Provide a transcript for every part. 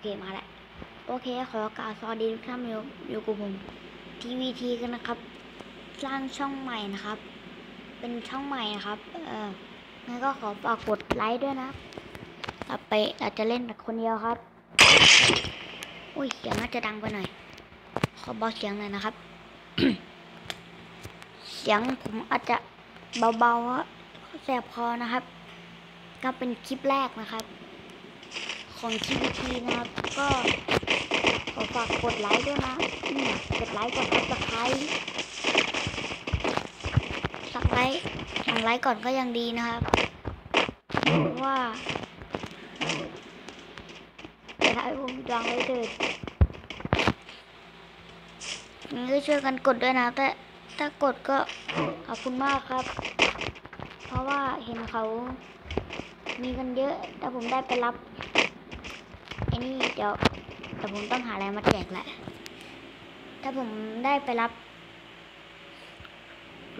เคมาแล้วโอเค ขอกล่าวสวัสดีทุกท่านอยู่อยู่กับผมทีวีทีกันนะครับ สร้างช่องใหม่นะครับ เป็นช่องใหม่นะครับ เอองั้นก็ขอฝากกดไลค์ด้วยนะเราไปเราจะเล่นแบบคนเดียวครับอุ้ยเสียงน่าจะดังไปหน่อย ขอเบาเสียงหน่อยนะครับ เสียงผมอาจจะเบาๆอะแสบคอนะครับ ก็เป็นคลิปแรกนะครับ ของ TV T นะครับ ก็ขอฝากกดไลค์ด้วยนะกดไลค์กด subscribe สักไลค์สองไลค์ก่อนก็ยังดีนะครับเพราะว่าจะได้ผมดังไว้เถิดงั้ก็ช่วยกันกดด้วยนะแต่ถ้ากดก็ขอบคุณมากครับ เพราะว่าเห็นเขามีกันเยอะ แต่ผมได้ไปรับ อ้นี่เดี๋ยวแต่ผมต้องหาอะไรมาแจกแหละ ถ้าผมได้ไปรับ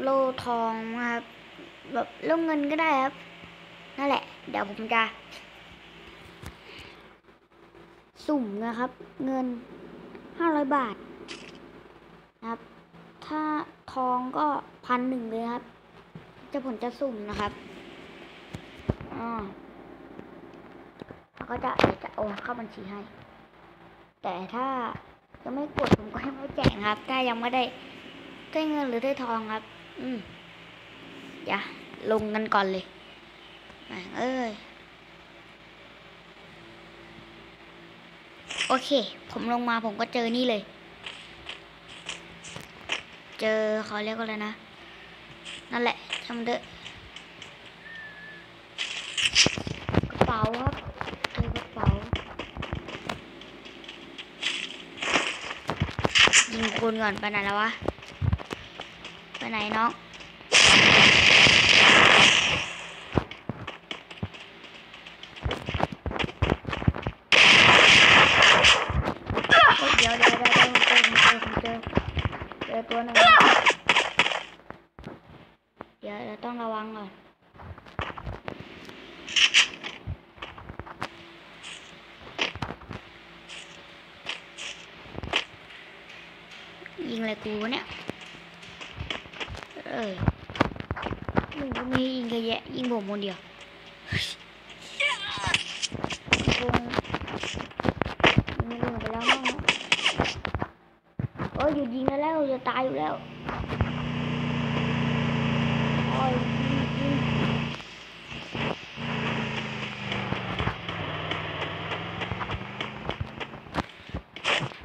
โลทองนะครับแบบโลเงินก็ได้ครับ นั่นแหละ เดี๋ยวผมจะ สุ่มนะครับ เงินห้าร้อยบาทนะครับ ถ้าทองก็พันหนึ่งเลยครับ จะผมจะสุ่มนะครับ อ่า ก็จะจะโอนเข้าบัญชีให้ แต่ถ้ายังไม่กดผมก็ยังไม่แจกครับ ถ้ายังไม่ได้ได้เงินหรือได้ทองครับ อืมอย่าลงกันก่อนเลยแหมเอ้ยโอเค ผมลงมาผมก็เจอนี่เลย เจอเขาเรียกว่าอะไรนะ นั่นแหละทำเด้อกระเป๋าครับเจอกระเป๋า คุณก่อนไปไหนแล้ววะ ไปไหนน้องเดี๋ยเดี๋ยวเดี๋ยวเดี๋ยวเดี๋ยวผมเจอผมเจอผมเจอเจอตัวหนึ่งเดี๋ยวเราต้องระวังก่อนยิงอะไรกูวะ เนี่ยเออมึงก็ไม่ยิงเยอะแยะยิงผมคนเดียวคงยิงลืมไปแล้วมั้งนะโอ้ยหยุดยิงได้แล้วจะตายอยู่แล้วโอ้ยยิงยิง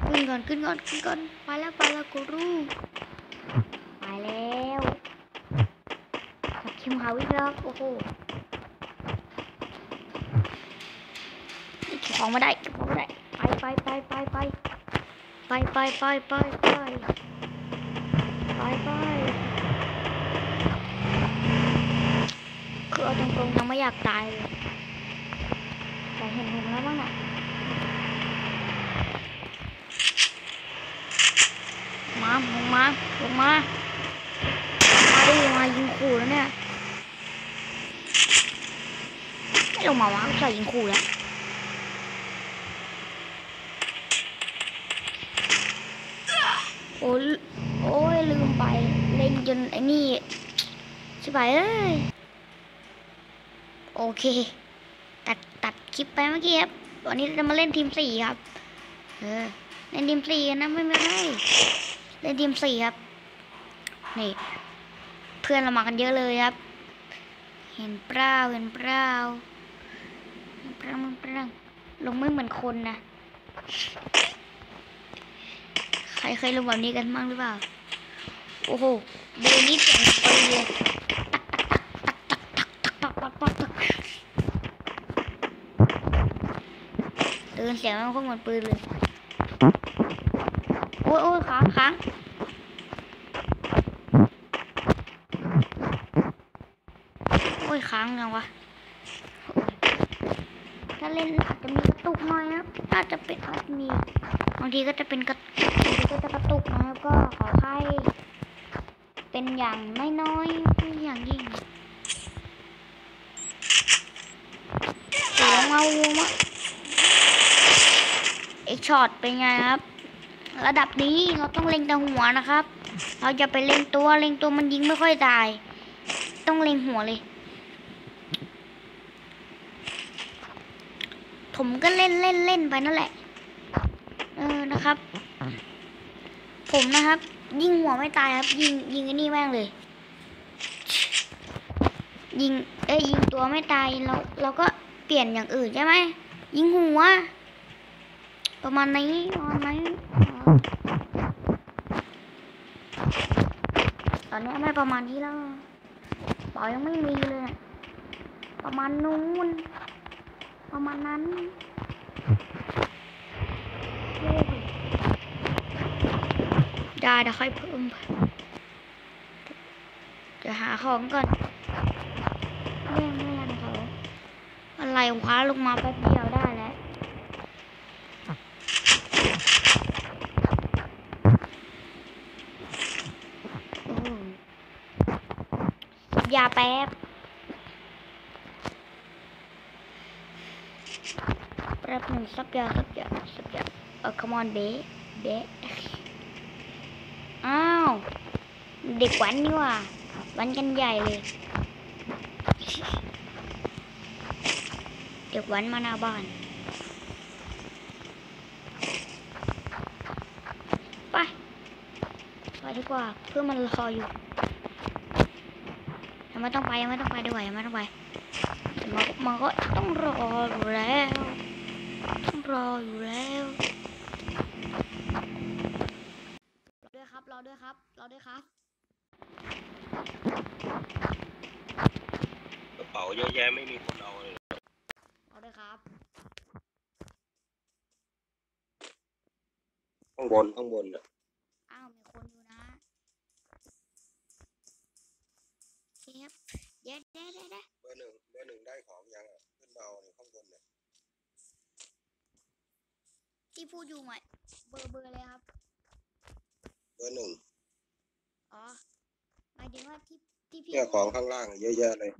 ขึ้นก่อนขึ้นก่อนขึ้นก่อน ไปแล้วไปแล้วกูรู้ไปแล้วสักคิมหาวิทยาโอ้โหเก็บของมาได้เก็บของมาได้ไปไปไปไปไปไปไปไปไปไปไปไปคือเอาตรงๆยังไม่อยากตายเลยแต่เห็นผมแล้วบ้งน่ะ มาลงมาลงมามาดิมายิงขู่แล้วเนี่ยไม่ลงมาวะใส่ยิงขู่แล้วโอ้โอ้ยลืมไป เล่นจนไอ้นี่ใช่ไหมเอ้ยโอเค ตัดตัดคลิปไปเมื่อกี้ครับวันนี้จะมาเล่นทีมสี่ครับ เออ เล่นทีมสี่กันนะไม่ไม่ไม่ เล่นทีมสี่ครับ นี่ เพื่อนเรามากันเยอะเลยครับ เห็นเปล่าเห็นเปล่าเปล่าเปล่าลงไม่เหมือนคนนะ ใครเคยลงแบบนี้กันบ้างหรือเปล่า โอ้โหเดี๋ยวนี้เสียงปืนเลยเดินเสียงมันก็เหมือนปืนเลย อ้ยโอ้ยค้างค้างโอ้ยค้างยังวะถ้าเล่นอาจจะมีกระตุกหน่อยนะครับอาจจะเป็นอาจจะมีบางทีก็จะเป็นกระบางทีก็จะกระตุกนะครับก็ขอให้เป็นอย่างน้อยๆไม่อย่างยิ่งเสียงเมาวูมะช็อตเป็นไงครับ ระดับนี้เราต้องเล็งแต่หัวนะครับ เราจะไปเล็งตัวเล็งตัวมันยิงไม่ค่อยตาย ต้องเล็งหัวเลย ผมก็เล่นเล่นเล่นไปนั่นแหละ เออนะครับ ผมนะครับ ยิงหัวไม่ตายครับ ยิงยิงไอ้นี่แม่งเลย ยิงเอ้ยยิงตัวไม่ตายเราเราก็เปลี่ยนอย่างอื่นใช่ไหมยิงหัวประมาณนี้ประมาณนี้ ตอนนี้ไม่ประมาณที่แล้วป๋ายังไม่มีเลย ประมาณนู้น ประมาณนั้นได้เดี๋ยวค่อยเพิ่มเดี๋ยวหาของก่อนเรื่องไม่รันเขาอะไรคว้าลงมาแป๊บเดียวได้แล้ว อืม ยาแป๊บแป๊บหนึ่งสักยาสักยาสักยาเออ come on เบ๊เบ๊อ้าว เด็กวันนี่ว่าหวันกันใหญ่เลย เด็กวันมาหน้าบ้านไปไปดีกว่าเพื่อมันรออยู่ ไม่ต้องไปยังไม่ต้องไปดีกว่ายังไม่ต้องไปมันมันก็ต้องรออยู่แล้วต้องรออยู่แล้วรอด้วยครับรอด้วยครับรอด้วยครับกระเป๋าเยอะแยะไม่มีคนเอาเลยรอด้วยครับข้างบนข้างบนอะ เดี๋ยวเดี๋ยวเดี๋ยวเดี๋ยวเบอร์หนึ่งเบอร์หนึ่งได้ของยังอะขึ้นมาเอาในข้างบนเนี่ยที่พูดอยู่หน่อยเบอร์เบอร์เลยครับ เบอร์หนึ่งอ๋อหมายถึงว่าที่ที่พี่เนี่ยของข้างล่างอะเยอะแยะเลย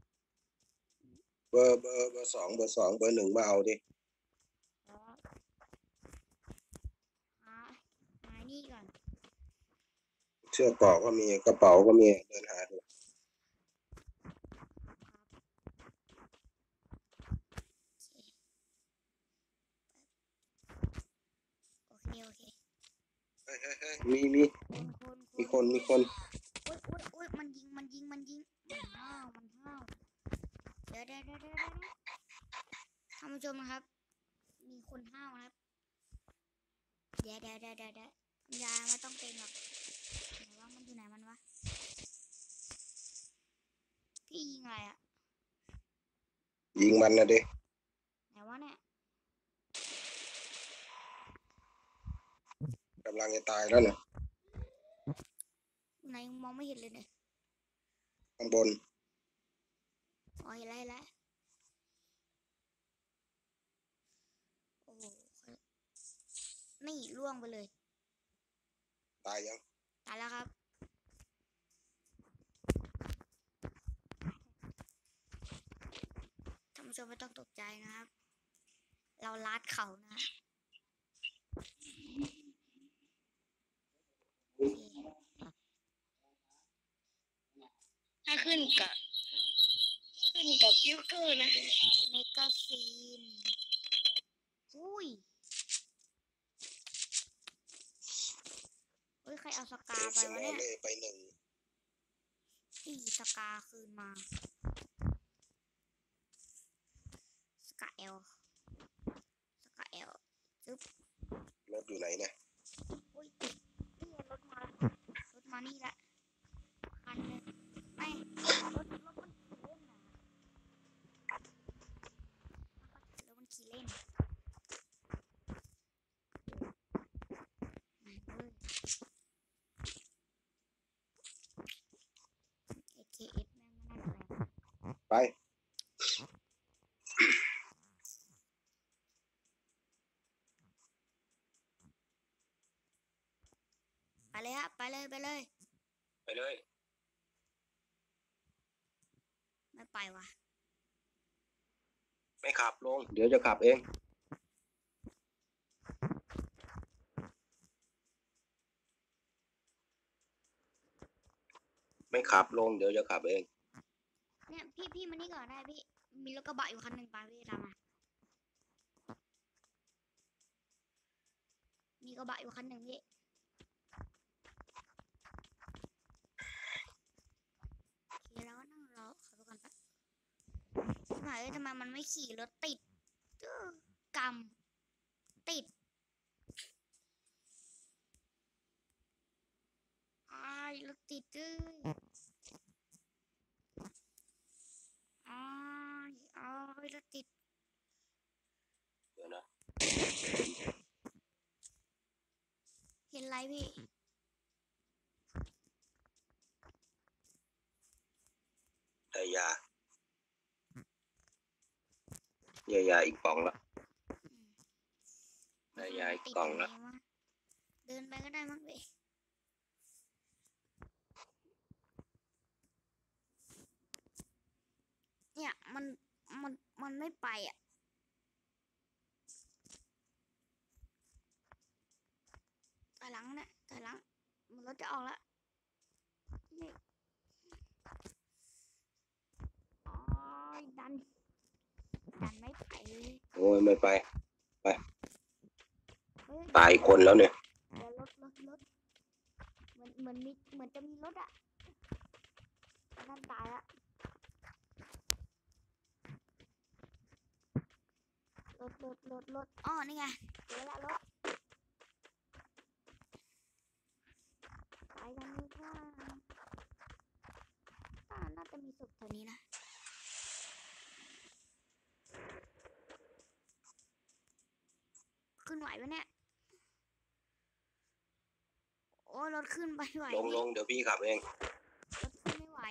เบอร์เบอร์เบอร์สองเบอร์สองเบอร์หนึ่งมาเอาดิอ๋อหาหานี่ก่อน เชือกเกาะก็มีกระเป๋าก็มีเดินหาดู โอเค โอเค เฮ้ยเฮ้ยเฮ้ย มีมีคนคนมีคนมีคนโอ๊ยโอ๊ยโอ๊ยมันยิงมันยิงมันยิงมันห้าวมันห้าวเดี๋ยวเดี๋ยวเดี๋ยวเดี๋ยวเดี๋ยวท่านผู้ชมนะครับ มีคนห้าวนะครับ เดี๋ยวเดี๋ยวเดี๋ยวเดี๋ยวเดี๋ยวยาไม่ต้องเป็นหรอกไหนว่ามันอยู่ไหนมันวะพี่ยิงอะไรอะยิงมันนะดิ ไหนวะเนี่ย กำลังจะ ตายแล้วเนี่ยอยู่ไหนยังมองไม่เห็นเลยเนี่ยข้างบนอ๋อเห็นแล้วเห็นแล้วโอ้โหนี่ล่วงไปเลย ตายยังตายแล้วครับท่านผู้ชมไม่ต้องตกใจนะครับ เราลาดเขานะโอเค ถ้า ขึ้นกับขึ้นกับยูเกอร์นะเมกาซีนอุ้ยเฮ้ยใครเอาสกาเอ็กไปซ์วะมอเนี่ยเล่ไปหนึ่งอีสกาคืนมา ไปเลย ไปเลย ไม่ไปวะไม่ขับลง เดี๋ยวจะขับเองไม่ขับลงเดี๋ยวจะขับเอง เนี่ยพี่พี่มานี่ก่อนได้พี่ มีรถกระบะอยู่คันหนึ่งไปพี่ตามมามีกระบะอยู่คันหนึ่งพี่ หายทำไมมันไม่ขี่รถติดเอ้อกำติดอายรถติดเอ้ยอายอายรถติดเดี๋ยวนะ เห็นไรพี่ ได้ยา ได้ยาอีกกล่องละได้ยาอีกกล่องละติดยังไงวเดินไปก็ได้มั้งพี่เนี่ยมันมันมันไม่ไปอะถอยหลังเนี่ยถอยหลังมันรถจะออกแล้วนี่โอ้ยดันดันไม่ไป โอ้ยไม่ไปเฮ้ยตายคนแล้วเนี่ย เดี๋ยวรถรถรถเหมือนเหมือนมีเหมือนจะมีรถอะอันนั่นตายละรถรถรถรถอ๋อนี่ไงเจอละรถไปกันดีกว่าอ่าน่าจะมีศพแถวนี้นะ ขึ้นไหวไหมเนี่ย โอ้ยรถขึ้น ไปไหวลงลงเดี๋ยวพี่ขับเองรถขึ้นไม่ไหว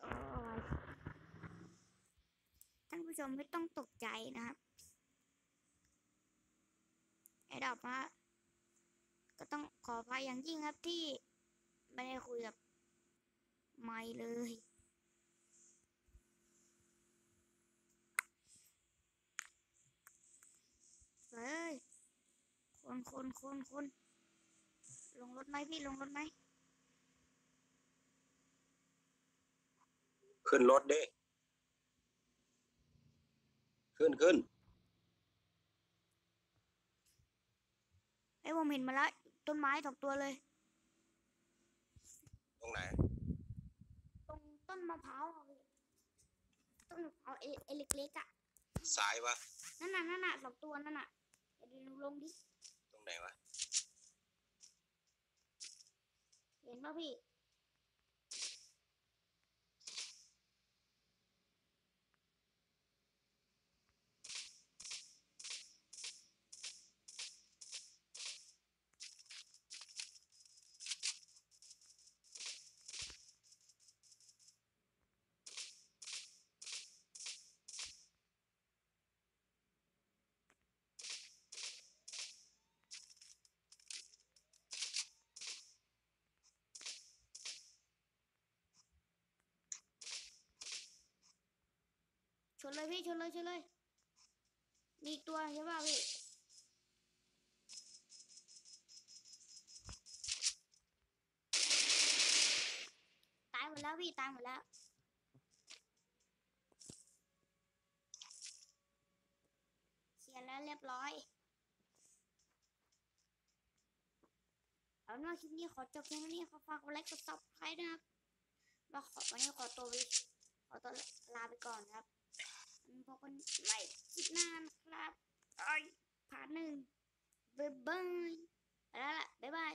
โอ้ยท่านผู้ชมไม่ต้องตกใจนะครับไอ้ดอกมาก็ต้องขออภัยอย่างยิ่งครับที่ ไม่ได้คุยกับไม่เลย เฮ้ย คนคนคนคนลงรถไหมพี่ลงรถไหมขึ้นรถดิขึ้นขึ้นไอ้ยผมเห็นมาแล้วต้นไม้สองตัวเลย ตรงไหน ตรงต้นมะพร้าวอะพี่ต้นมะพร้าวเอเอเล็กๆอะ ซ้ายวะ นั่นน่ะนั่นน่ะสองตัวนั่นน่ะเดี๋ยวดูลงดิตรง ไหนวะ เห็นป่ะพี่ นเลยพี่ชนเลยชนเลย มีตัวใช่ป่ะพี่ตายหมดแล้วพี่ตายหมดแล้วเคลียร์แล้วเรียบร้อยเอาเป็นว่าคลิปนี้ขอจบเพียงเท่านี้ขอฝากกดไลค์กด subscribe นะครับแล้วขอวันนี้ขอตัวไปขอตัวลาไปก่อนครับ พบกันใหม่คลิปหน้านะครับไอ้ part หนึ่งบ๊ายบายแล้วล่ะบ๊ายบาย